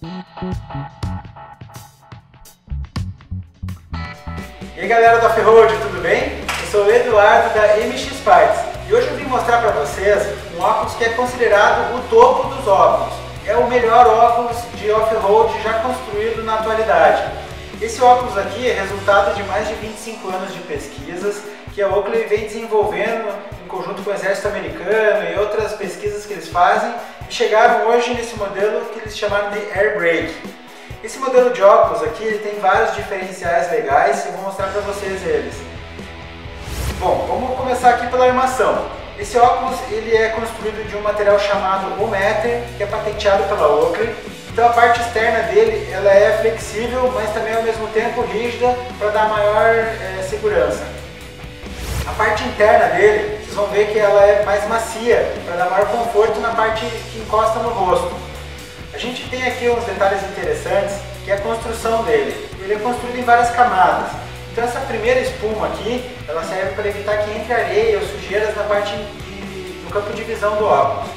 E aí galera do Off-Road, tudo bem? Eu sou Eduardo da MX Parts e hoje eu vim mostrar para vocês um óculos que é considerado o topo dos óculos. É o melhor óculos de off-road já construído na atualidade. Esse óculos aqui é resultado de mais de 25 anos de pesquisas que a Oakley vem desenvolvendo em conjunto com o exército americano e outras pesquisas que eles fazem chegaram hoje nesse modelo que eles chamaram de Air Brake. Esse modelo de óculos aqui ele tem vários diferenciais legais eu vou mostrar para vocês eles. Bom, vamos começar aqui pela armação. Esse óculos ele é construído de um material chamado Ometer, que é patenteado pela Oakley. Então a parte externa dele ela é flexível, mas também ao mesmo tempo rígida para dar maior é, segurança. A parte interna dele, vão ver que ela é mais macia, para dar maior conforto na parte que encosta no rosto. A gente tem aqui uns detalhes interessantes, que é a construção dele. Ele é construído em várias camadas. Então essa primeira espuma aqui, ela serve para evitar que entre areia ou sujeiras na parte de, do campo de visão do óculos.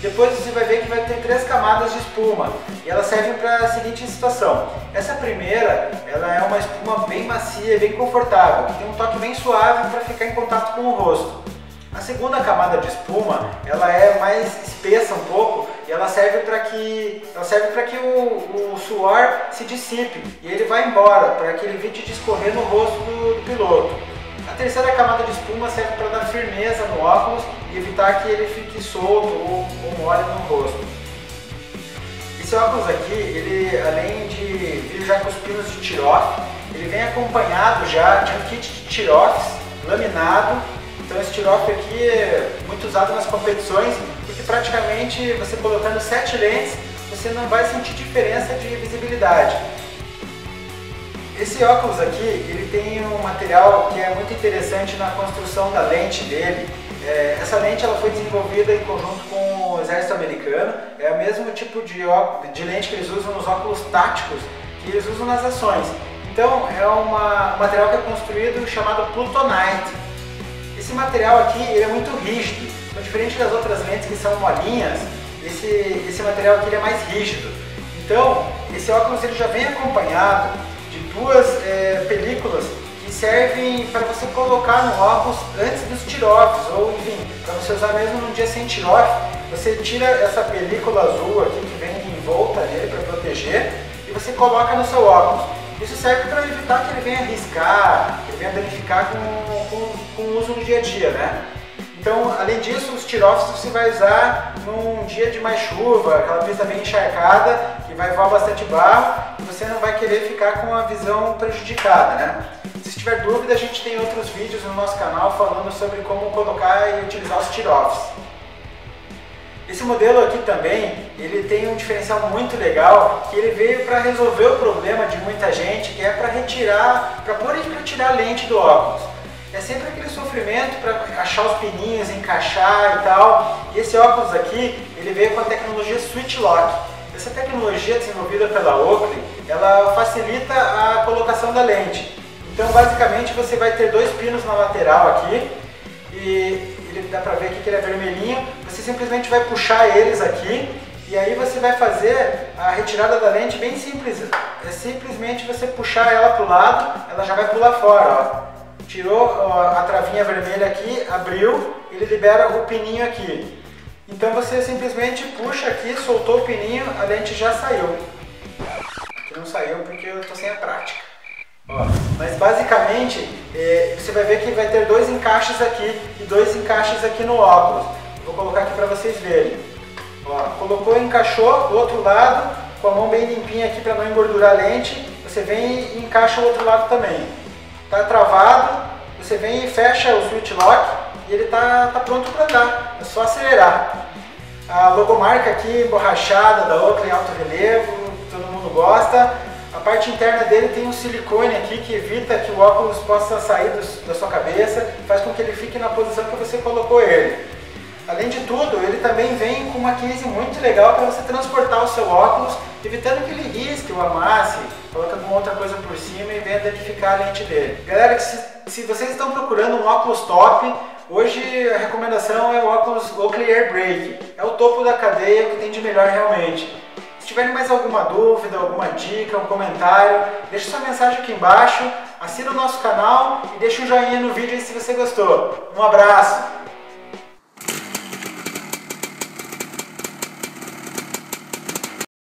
Depois você vai ver que vai ter três camadas de espuma e elas servem para a seguinte situação. Essa primeira, ela é uma espuma bem macia e bem confortável, que tem um toque bem suave para ficar em contato com o rosto. A segunda camada de espuma, ela é mais espessa um pouco e ela serve para que, ela serve para que o, o, suor se dissipe e ele vai embora, para que ele evite de escorrer no rosto do, do piloto. A terceira camada de espuma serve para dar firmeza no óculos e evitar que ele fique solto ou, ou mole no rosto. Esse óculos aqui, ele além de vir já com os pinos de tirof, ele vem acompanhado já de um kit de tirofes laminado então esse tirof aqui é muito usado nas competições, porque praticamente você colocando sete lentes, você não vai sentir diferença de visibilidade. Esse óculos aqui, ele tem um material que é muito interessante na construção da lente dele. É, essa lente ela foi desenvolvida em conjunto com o exército americano, é o mesmo tipo de, de lente que eles usam nos óculos táticos que eles usam nas ações. Então é uma, um material que é construído chamado Plutonite. Esse material aqui ele é muito rígido, então diferente das outras lentes que são molinhas, esse, esse material aqui é mais rígido. Então, esse óculos ele já vem acompanhado de duas é, películas que servem para você colocar no óculos antes dos tirofes, ou enfim, para você usar mesmo num dia sem tirofe, você tira essa película azul aqui que vem em volta nele para proteger e você coloca no seu óculos. Isso serve para evitar que ele venha riscar, ele venha danificar com, com, com o uso no dia a dia, né? Então, além disso, os tirofes você vai usar num dia de mais chuva, aquela pista bem encharcada, que vai voar bastante barro, e você não vai querer ficar com a visão prejudicada, né? Se tiver dúvida, a gente tem outros vídeos no nosso canal falando sobre como colocar e utilizar os tirofes. Esse modelo aqui também, ele tem um diferencial muito legal, que ele veio para resolver o problema de muita gente, que é para retirar, para pôr para tirar a lente do óculos. É sempre aquele sofrimento para achar os pininhos, encaixar e tal. E esse óculos aqui, ele veio com a tecnologia Switch Lock. Essa tecnologia desenvolvida pela Oakley, ela facilita a colocação da lente. Então, basicamente, você vai ter dois pinos na lateral aqui e ele dá pra ver aqui que ele é vermelhinho, você simplesmente vai puxar eles aqui e aí você vai fazer a retirada da lente bem simples. É simplesmente você puxar ela para o lado, ela já vai pular fora. Ó. Tirou ó, a travinha vermelha aqui, abriu, ele libera o pininho aqui. Então você simplesmente puxa aqui, soltou o pininho, a lente já saiu. Não saiu porque eu estou sem a prática. Mas basicamente é, você vai ver que vai ter dois encaixes aqui e dois encaixes aqui no óculos. Vou colocar aqui para vocês verem. Ó, colocou, encaixou do outro lado, com a mão bem limpinha aqui para não engordurar a lente. Você vem e encaixa o outro lado também. Está travado, você vem e fecha o switch lock e ele está tá pronto para andar. É só acelerar. A logomarca aqui borrachada da Oakley alto relevo, todo mundo gosta. A parte interna dele tem um silicone aqui que evita que o óculos possa sair do, da sua cabeça, faz com que ele fique na posição que você colocou ele. Além de tudo, ele também vem com uma case muito legal para você transportar o seu óculos, evitando que ele risque ou amasse, coloque alguma outra coisa por cima e venha danificar a lente dele. Galera, se, se vocês estão procurando um óculos top, hoje a recomendação é o óculos Oakley Air Brake. É o topo da cadeia que tem de melhor realmente. Tiverem mais alguma dúvida, alguma dica, um comentário, deixe sua mensagem aqui embaixo, assina o nosso canal e deixe um joinha no vídeo aí se você gostou. Um abraço!